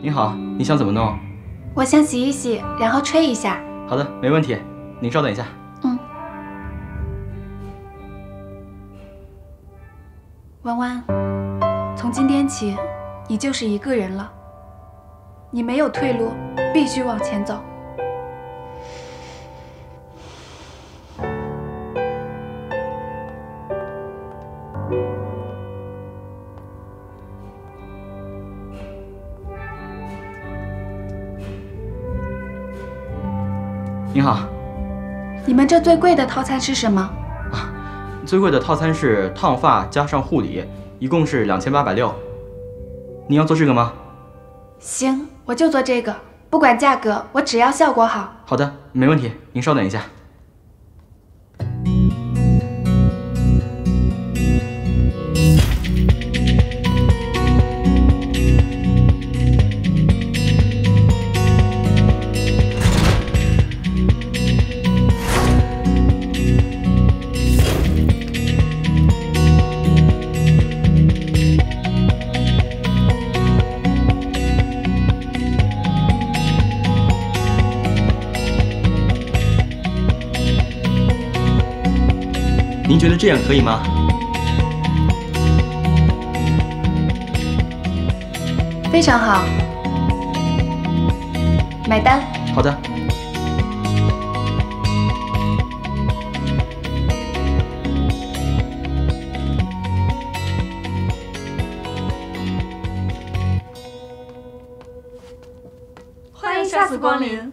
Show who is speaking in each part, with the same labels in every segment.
Speaker 1: 您好，你想怎么弄？
Speaker 2: 我想洗一洗，然后吹一下。
Speaker 1: 好的，没问题。您稍等一下。
Speaker 2: 嗯。弯弯，从今天起，你就是一个人了。你没有退路，必须往前走。
Speaker 1: 您好，
Speaker 2: 你们这最贵的套餐是什么？
Speaker 1: 啊，最贵的套餐是烫发加上护理，一共是两千八百六。你要做这个吗？
Speaker 2: 行，我就做这个，不管价格，我只要效果好。
Speaker 1: 好的，没问题。您稍等一下。您觉得这样可以吗？
Speaker 2: 非常好，买单。
Speaker 1: 好的。
Speaker 3: 欢迎下次光临。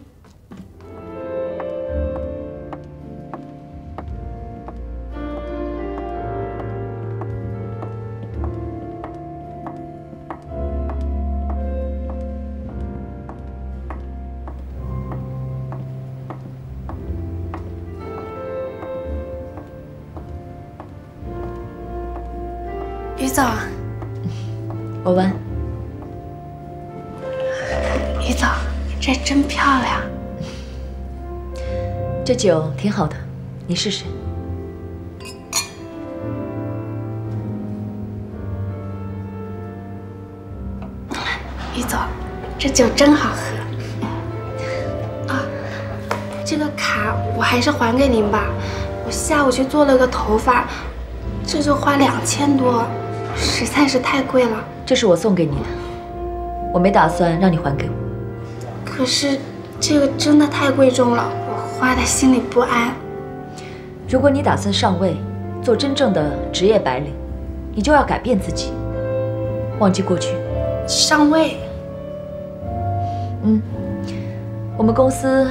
Speaker 2: 于总，
Speaker 4: 文文，
Speaker 2: 于总，这真漂亮。
Speaker 4: 这酒挺好的，你试试。
Speaker 2: 于总，这酒真好喝。啊，这个卡我还是还给您吧。我下午去做了个头发，这就花两千多，实在是太贵了。
Speaker 4: 这是我送给你的，我没打算让你还给我。
Speaker 2: 可是这个真的太贵重了，我花的心里不安。
Speaker 4: 如果你打算上位，做真正的职业白领，你就要改变自己，忘记过去。
Speaker 2: 上位？
Speaker 4: 嗯，我们公司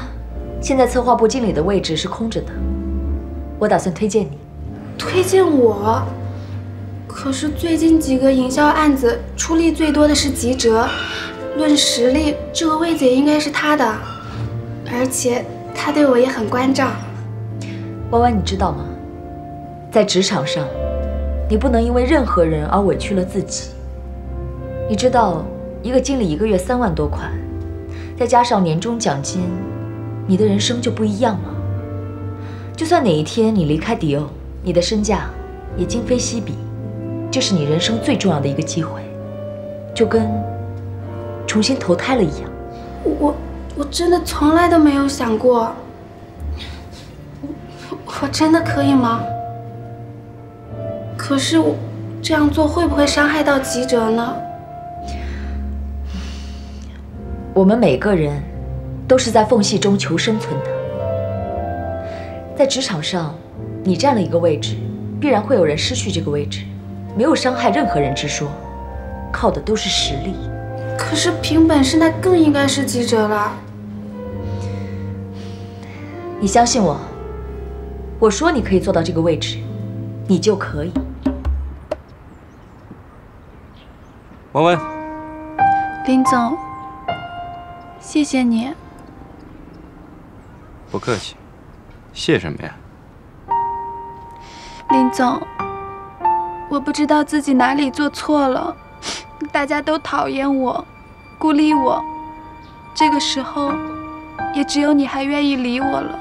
Speaker 4: 现在策划部经理的位置是空着的，我打算推荐你。
Speaker 2: 推荐我？可是最近几个营销案子出力最多的是吉哲，论实力，这个位子也应该是他的，而且他对我也很关照。
Speaker 4: 弯弯，你知道吗？在职场上，你不能因为任何人而委屈了自己。你知道，一个经理一个月三万多块，再加上年终奖金，你的人生就不一样吗？就算哪一天你离开迪欧，你的身价也今非昔比。这是你人生最重要的一个机会，就跟重新投胎了一样。
Speaker 2: 我我真的从来都没有想过，我我真的可以吗？可是我这样做会不会伤害到吉哲呢？
Speaker 4: 我们每个人都是在缝隙中求生存的，在职场上，你占了一个位置，必然会有人失去这个位置。没有伤害任何人之说，靠的都是实力。
Speaker 2: 可是凭本事，那更应该是记者了。
Speaker 4: 你相信我，我说你可以做到这个位置，你就可以。
Speaker 5: 文文，
Speaker 2: 林总，谢谢你。
Speaker 5: 不客气，谢什么呀？
Speaker 2: 林总，我不知道自己哪里做错了，大家都讨厌我，孤立我，这个时候，也只有你还愿意理我了。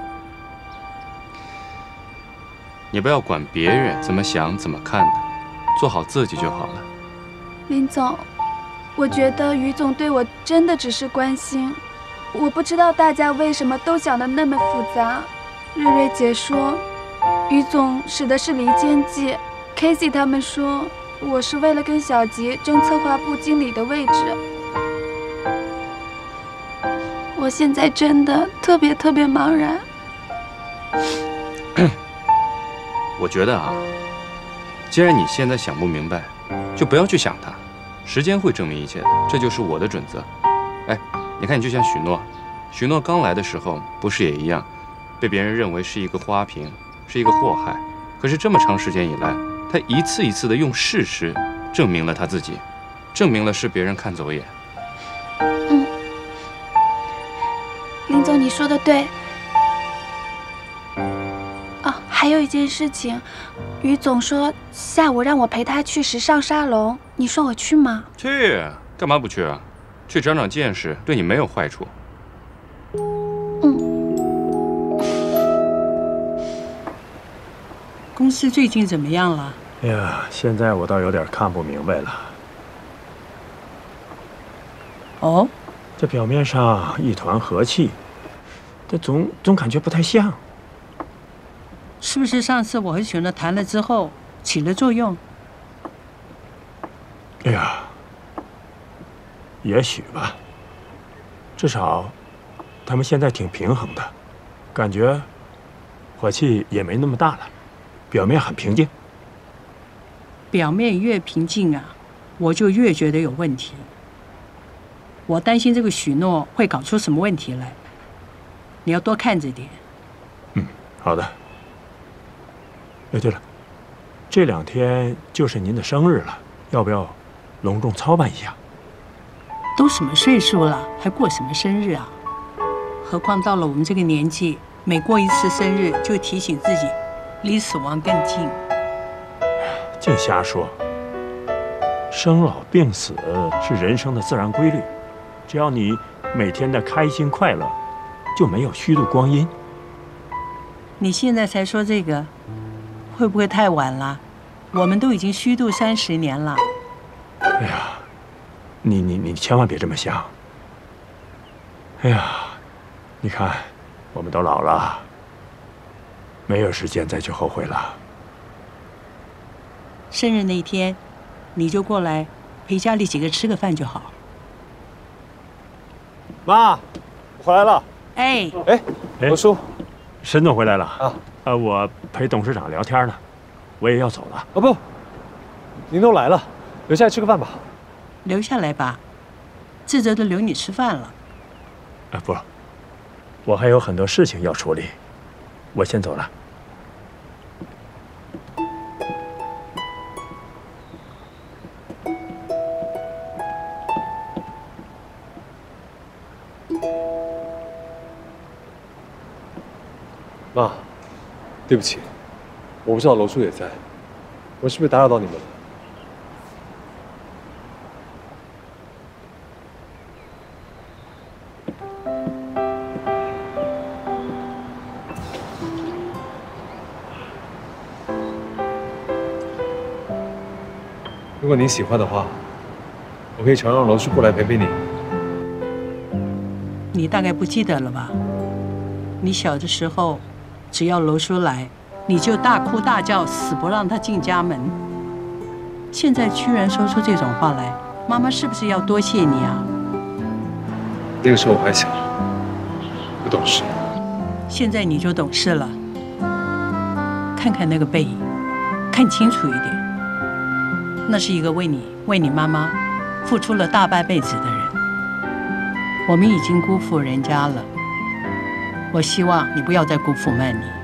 Speaker 5: 你不要管别人怎么想、怎么看的，做好自己就好了。
Speaker 2: 林总，我觉得于总对我真的只是关心，我不知道大家为什么都想的那么复杂。瑞瑞姐说，于总使的是离间计，Casey 他们说我是为了跟小吉争策划部经理的位置。我现在真的特别特别茫然。
Speaker 5: 我觉得啊，既然你现在想不明白，就不要去想它，时间会证明一切的，这就是我的准则。哎，你看，你就像许诺，许诺刚来的时候不是也一样，被别人认为是一个花瓶，是一个祸害。可是这么长时间以来，他一次一次的用事实证明了他自己，证明了是别人看走眼。
Speaker 2: 嗯，林总，你说的对。哦，还有一件事情，于总说下午让我陪他去时尚沙龙，你说我去吗？
Speaker 5: 去，干嘛不去啊？去长长见识，对你没有坏处。
Speaker 2: 嗯。
Speaker 6: 公司最近怎么样了？
Speaker 7: 哎呀，现在我倒有点看不明白了。
Speaker 6: 哦，
Speaker 7: 这表面上一团和气，这总总感觉不太像。
Speaker 6: 是不是上次我和许诺谈了之后起了作用？
Speaker 7: 哎呀，也许吧。至少，他们现在挺平衡的，感觉火气也没那么大了，表面很平静。
Speaker 6: 表面越平静啊，我就越觉得有问题。我担心这个许诺会搞出什么问题来，你要多看着点。
Speaker 7: 嗯，好的。哎，对了，这两天就是您的生日了，要不要隆重操办一下？
Speaker 6: 都什么岁数了，还过什么生日啊？何况到了我们这个年纪，每过一次生日就提醒自己离死亡更近。
Speaker 7: 净瞎说！生老病死是人生的自然规律，只要你每天的开心快乐，就没有虚度光阴。
Speaker 6: 你现在才说这个？会不会太晚了？我们都已经虚度三十年了。
Speaker 7: 哎呀，你你你千万别这么想。哎呀，你看，我们都老了，没有时间再去后悔了。
Speaker 6: 生日那天，你就过来陪家里几个吃个饭就好。
Speaker 8: 妈，我回来了。
Speaker 6: 哎
Speaker 8: 哎，罗叔，
Speaker 7: 沈总回来了
Speaker 8: 啊。
Speaker 7: 呃，我陪董事长聊天呢，我也要走了。
Speaker 8: 啊不，您都来了，留下来吃个饭吧。
Speaker 6: 留下来吧，志泽都留你吃饭了。
Speaker 7: 啊不，我还有很多事情要处理，我先走了。
Speaker 8: 对不起，我不知道楼叔也在，我是不是打扰到你们了？如果您喜欢的话，我可以常让楼叔过来陪陪你。
Speaker 6: 你大概不记得了吧？你小的时候。只要楼叔来，你就大哭大叫，死不让他进家门。现在居然说出这种话来，妈妈是不是要多谢你啊？
Speaker 8: 那个时候我还小，不懂事。
Speaker 6: 现在你就懂事了。看看那个背影，看清楚一点，那是一个为你、为你妈妈付出了大半辈子的人。我们已经辜负人家了。我希望你不要再辜负曼妮。